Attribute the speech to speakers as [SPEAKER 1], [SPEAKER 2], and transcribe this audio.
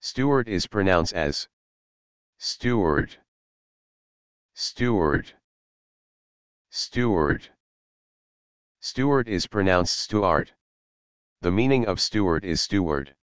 [SPEAKER 1] Steward is pronounced as steward, steward, steward. Steward is pronounced Stuart. The meaning of steward is steward.